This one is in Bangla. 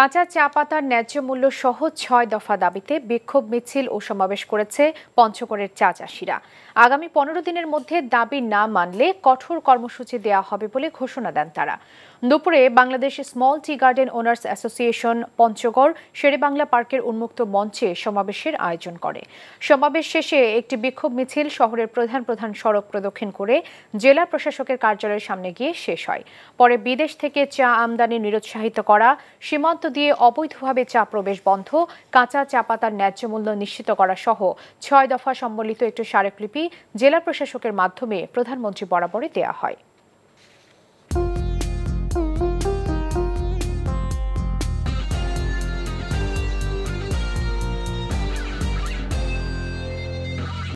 কাঁচা চা পাতার ন্যায্য মূল্য সহ ছয় দফা দাবিতে বিক্ষোভ মিছিল ও সমাবেশ করেছে পঞ্চগড়ের চা চাষিরা। আগামী পনেরো দিনের মধ্যে দাবি না মানলে কঠোর কর্মসূচি দেওয়া হবে বলে ঘোষণা দেন তারা। দুপুরে Bangladesh small tea garden owners association Panchagarh Sher-e-Bangla পার্কের উন্মুক্ত মঞ্চে সমাবেশের আয়োজন করে। সমাবেশ শেষে একটি বিক্ষোভ মিছিল শহরের প্রধান প্রধান সড়ক প্রদক্ষিণ করে জেলা প্রশাসকের কার্যালয়ের সামনে গিয়ে শেষ হয়। পরে বিদেশ থেকে চা আমদানি নিরুৎসাহিত করা, সীমান্ত দিয়ে অবৈধভাবে চা প্রবেশ বন্ধ, কাঁচা চা পাতার ন্যায্য মূল্য নিশ্চিত করা সহ ছয় দফা সম্বলিত একটি স্মারকলিপি জেলা প্রশাসকের মাধ্যমে প্রধানমন্ত্রী বরাবরে দেয়া হয়।